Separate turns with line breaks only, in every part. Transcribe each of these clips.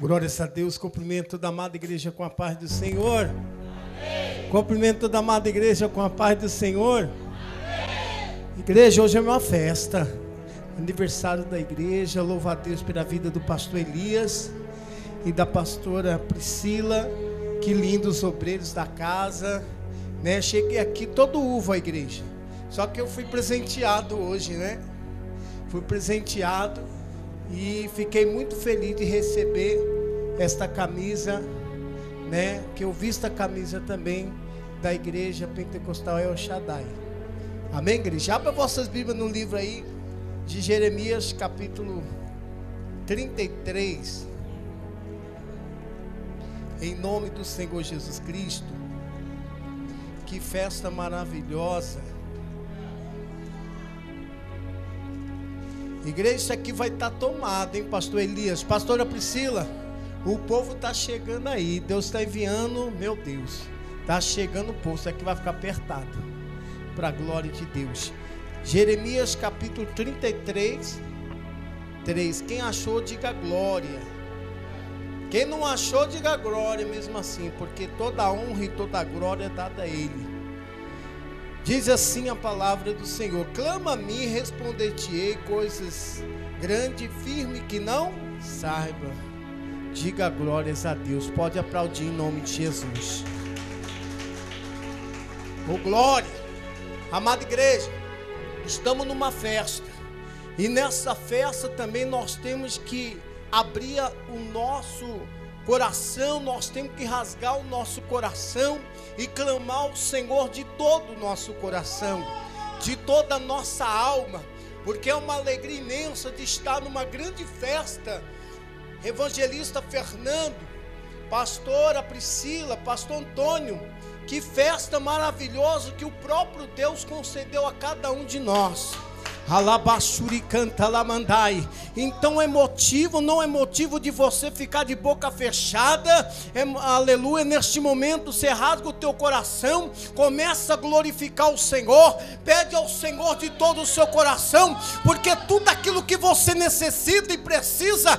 Glórias a Deus, cumprimento da amada igreja com a paz do Senhor. Amém. Cumprimento da amada igreja com a paz do Senhor. Amém. Igreja, hoje é uma festa. Aniversário da igreja. Louva a Deus pela vida do pastor Elias e da pastora Priscila. Que lindos obreiros da casa. Né? Cheguei aqui todo uva a igreja. Só que eu fui presenteado hoje, né? Fui presenteado e fiquei muito feliz de receber esta camisa, né? Que eu visto a camisa também da igreja pentecostal El Shaddai. Amém, igreja? Abra vossas Bíblias no livro aí de Jeremias, capítulo 33. Em nome do Senhor Jesus Cristo. Que festa maravilhosa Igreja, isso aqui vai estar tá tomado, hein, pastor Elias? Pastora Priscila, o povo está chegando aí. Deus está enviando, meu Deus. Está chegando o povo. Isso aqui vai ficar apertado. Para a glória de Deus. Jeremias capítulo 33, 3. Quem achou, diga glória. Quem não achou, diga glória mesmo assim. Porque toda honra e toda glória é dada a Ele. Diz assim a palavra do Senhor: Clama a mim, responder-te-ei coisas grande e firme que não saiba. Diga glórias a Deus. Pode aplaudir em nome de Jesus. Oh glória, amada igreja, estamos numa festa. E nessa festa também nós temos que abrir o nosso coração, nós temos que rasgar o nosso coração e clamar ao Senhor de todo o nosso coração, de toda a nossa alma, porque é uma alegria imensa de estar numa grande festa. Evangelista Fernando, pastora Priscila, pastor Antônio, que festa maravilhosa que o próprio Deus concedeu a cada um de nós. Alabashuri canta lamandai. Então é motivo, não é motivo de você ficar de boca fechada. É, aleluia, neste momento você rasga o teu coração, começa a glorificar o Senhor, pede ao Senhor de todo o seu coração, porque tudo aquilo que você necessita e precisa,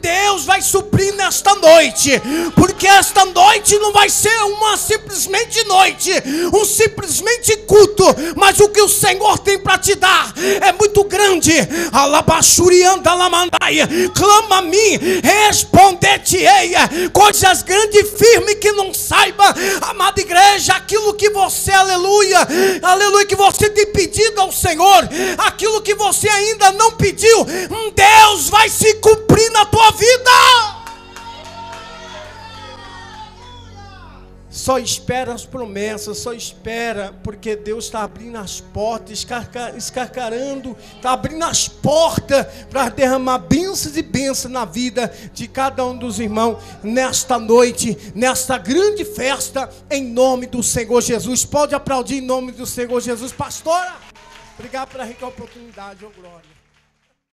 Deus vai suprir nesta noite. Porque esta noite não vai ser uma simplesmente noite, um simplesmente culto, mas o que o Senhor tem para te dar é muito grande. Alabachurianda lamandaia. Clama a mim, responder-te-ei. Coisas grandes e firmes que não saiba, amada igreja, aquilo que você, aleluia, aleluia, que você tem pedido ao Senhor, aquilo que você ainda não pediu, Deus vai se cumprir na Só espera as promessas, só espera, porque Deus está abrindo as portas, escarcarando, está abrindo as portas para derramar bênçãos e bênçãos na vida de cada um dos irmãos nesta noite, nesta grande festa, em nome do Senhor Jesus. Pode aplaudir em nome do Senhor Jesus, pastora. Obrigado pela rica oportunidade, oh glória.